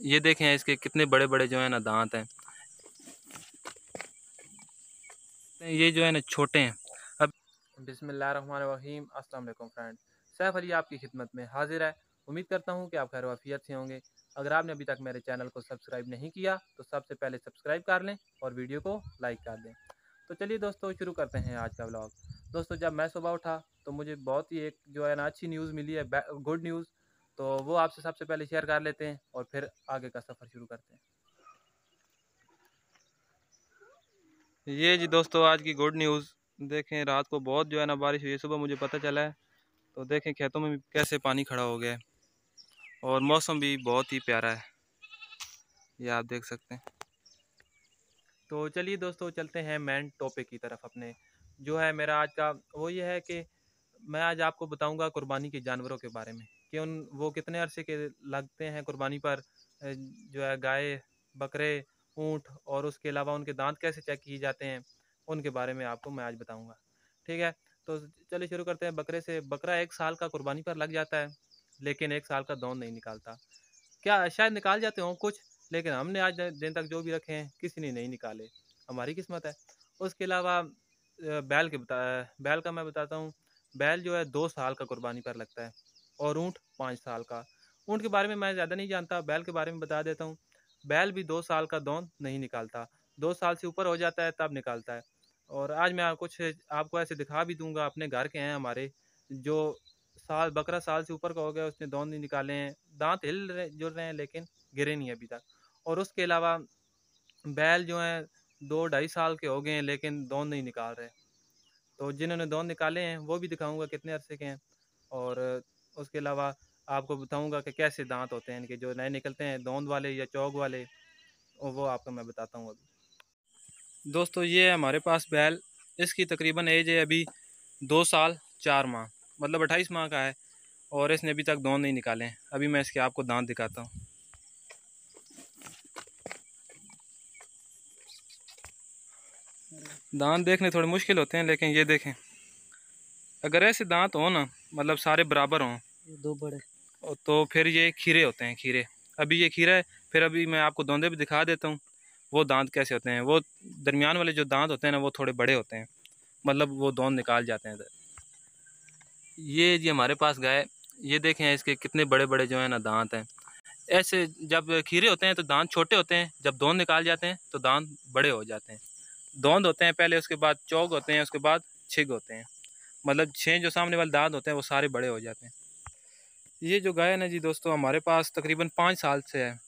ये देखें इसके कितने बड़े बड़े जो है ना दांत हैं। ये जो है ना छोटे हैं। अब बिसमीम अस्सलाम फ्रेंड। सैफ अली आपकी खिदमत में हाजिर है। उम्मीद करता हूँ कि आप खैर वाफियत से होंगे। अगर आपने अभी तक मेरे चैनल को सब्सक्राइब नहीं किया तो सबसे पहले सब्सक्राइब कर लें और वीडियो को लाइक कर दें। तो चलिए दोस्तों, शुरू करते हैं आज का ब्लॉग दोस्तों, जब मैं सुबह उठा तो मुझे बहुत ही एक जो है ना अच्छी न्यूज़ मिली है गुड न्यूज़। तो वो आपसे सबसे पहले शेयर कर लेते हैं और फिर आगे का सफ़र शुरू करते हैं। ये जी दोस्तों, आज की गुड न्यूज़ देखें, रात को बहुत जो है ना बारिश हुई है। सुबह मुझे पता चला है। तो देखें, खेतों में कैसे पानी खड़ा हो गया है। और मौसम भी बहुत ही प्यारा है। ये आप देख सकते हैं। तो चलिए दोस्तों, चलते हैं मेन टॉपिक की तरफ़ अपने। जो है मेरा आज का वो ये है कि मैं आज आपको बताऊँगा कुर्बानी के जानवरों के बारे में। कि उन, वो कितने अरसे के लगते हैं कुर्बानी पर जो है गाय, बकरे, ऊँट और उसके अलावा उनके दांत कैसे चेक किए जाते हैं, उनके बारे में आपको मैं आज बताऊँगा। ठीक है? तो चलिए शुरू करते हैं बकरे से। बकरा एक साल का कुर्बानी पर लग जाता है, लेकिन एक साल का दौन नहीं निकालता। क्या शायद निकाल जाते हों कुछ, लेकिन हमने आज दिन तक जो भी रखे हैं, किसी ने नहीं निकाले। हमारी किस्मत है। उसके अलावा बैल के बता, बैल का मैं बताता हूँ। बैल जो है दो साल का कुर्बानी पर लगता है। और ऊँट पाँच साल का। ऊँट के बारे में मैं ज़्यादा नहीं जानता, बैल के बारे में बता देता हूँ। बैल भी दो साल का दौन नहीं निकालता। दो साल से ऊपर हो जाता है, तब निकालता है। और आज मैं कुछ आपको ऐसे दिखा भी दूँगा, अपने घर के हैं हमारे, जो साल, बकरा साल से ऊपर का हो गया, उसने दौन नहीं निकाले हैं। दांत हिल रहे, जुड़ रहे हैं, लेकिन गिरे नहीं अभी तक। और उसके अलावा बैल जो हैं, दो ढाई साल के हो गए हैं, लेकिन दौन नहीं निकाल रहे। तो जिन्होंने दौन निकाले हैं, वो भी दिखाऊँगा कितने अरसे के हैं। और उसके अलावा आपको बताऊँगा कि कैसे दांत होते हैं इनके, जो नए निकलते हैं, दौंद वाले या चौक वाले वो आपको मैं बताता हूँ अभी। दोस्तों, ये है हमारे पास बैल। इसकी तकरीबन एज है अभी दो साल, चार माह मतलब अट्ठाईस माह का है, और इसने अभी तक दौन नहीं निकाले हैं। अभी मैं इसके आपको दांत दिखाता हूँ। दांत देखने थोड़े मुश्किल होते हैं, लेकिन ये देखें, अगर ऐसे दांत हो ना मतलब सारे बराबर हों दो बड़े। तो फिर ये खीरे होते हैं, खीरे। अभी ये खीरा है, फिर अभी मैं आपको दौंदे भी दिखा देता हूँ। वो दांत कैसे होते हैं? वो दरमियान वाले जो दांत होते हैं ना, वो थोड़े बड़े होते हैं। मतलब वो दौंद निकाल जाते हैं ये जी हमारे पास गाय, ये देखें इसके कितने बड़े बड़े जो है ना दांत हैं। ऐसे जब खीरे होते हैं तो दांत छोटे होते हैं, जब दौंद निकाल जाते हैं तो दांत बड़े हो जाते हैं। दौंद होते हैं पहले, उसके बाद चौक होते हैं, उसके बाद छिग होते हैं। मतलब छः जो सामने वाले दांत होते हैं, वो सारे बड़े हो जाते हैं। ये जो गाय है ना जी दोस्तों, हमारे पास तकरीबन पाँच साल से है।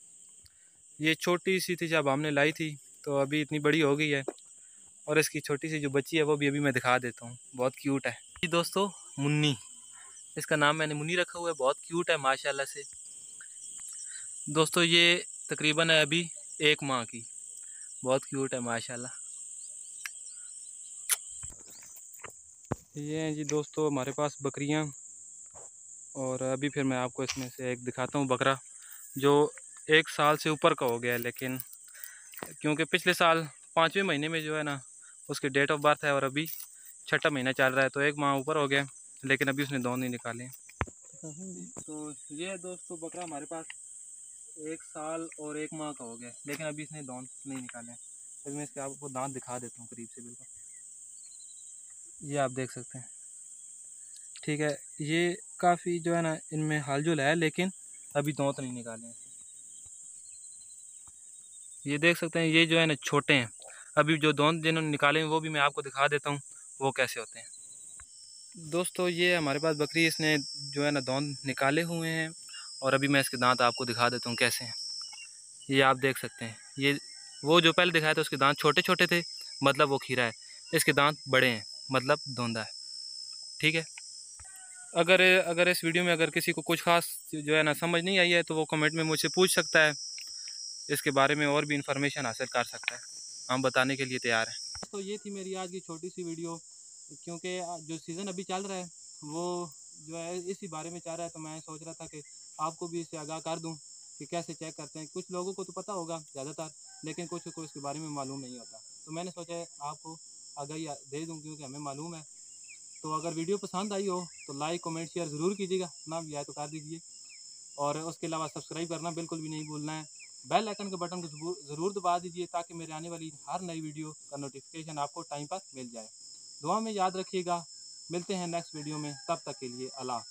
ये छोटी सी थी जब हमने लाई थी तो अभी इतनी बड़ी हो गई है और इसकी छोटी सी जो बच्ची है, वो भी अभी मैं दिखा देता हूँ। बहुत क्यूट है। जी दोस्तों, मुन्नी। इसका नाम मैंने मुन्नी रखा हुआ है, बहुत क्यूट है, माशाल्लाह से। दोस्तों, ये तकरीबन है अभी एक माह की। बहुत क्यूट है, माशाल्लाह। ये हैं जी दोस्तों, हमारे पास बकरियाँ। और अभी फिर मैं आपको इसमें से एक दिखाता हूँ बकरा, जो एक साल से ऊपर का हो गया है, लेकिन क्योंकि पिछले साल पाँचवें महीने में जो है ना, उसकी डेट ऑफ़ बर्थ है और अभी छठा महीना चल रहा है तो एक माह ऊपर हो गया, लेकिन अभी उसने दो नहीं निकाले। तो ये दोस्तों, बकरा हमारे पास एक साल और एक माह का हो गया, लेकिन अभी इसने दांत नहीं निकाले। फिर मैं इसके आपको दांत दिखा देता हूँ करीब से, बिल्कुल। ये आप देख सकते हैं। ठीक है, ये काफ़ी जो है ना इनमें हालजुल है, लेकिन अभी दांत नहीं निकाले हैं। ये देख सकते हैं, ये जो है ना छोटे हैं। अभी जो दांत जिन्होंने निकाले हैं, वो भी मैं आपको दिखा देता हूँ, वो कैसे होते हैं। दोस्तों, ये हमारे पास बकरी इसने जो है ना दांत निकाले हुए हैं, और अभी मैं इसके दांत आपको दिखा देता हूँ कैसे हैं। ये आप देख सकते हैं, ये वो जो पहले दिखाया था, उसके दांत छोटे छोटे थे मतलब वो खीरा है। इसके दांत बड़े हैं मतलब धोंदा है। ठीक है? अगर अगर इस वीडियो में अगर किसी को कुछ खास जो है ना समझ नहीं आई है तो वो कमेंट में मुझसे पूछ सकता है। इसके बारे में और भी इंफॉर्मेशन हासिल कर सकता है। हम बताने के लिए तैयार हैं। तो ये थी मेरी आज की छोटी सी वीडियो, क्योंकि जो सीज़न अभी चल रहा है, वो जो है इसी बारे में चाह रहा है तो मैं सोच रहा था कि आपको भी इससे आगाह कर दूँ कि कैसे चेक करते हैं। कुछ लोगों को तो पता होगा ज़्यादातर, लेकिन कुछ को इसके बारे में मालूम नहीं होता। तो मैंने सोचा आपको आगाही दे दूँ, क्योंकि हमें मालूम है तो अगर वीडियो पसंद आई हो तो लाइक कमेंट शेयर ज़रूर कीजिएगा। ना भी आए तो कर दीजिए। और उसके अलावा सब्सक्राइब करना बिल्कुल भी नहीं भूलना है। बेल आइकन के बटन को ज़रूर दबा दीजिए ताकि मेरे आने वाली हर नई वीडियो का नोटिफिकेशन आपको टाइम पर मिल जाए। दुआ में याद रखिएगा। मिलते हैं नेक्स्ट वीडियो में। तब तक के लिए अल्लाह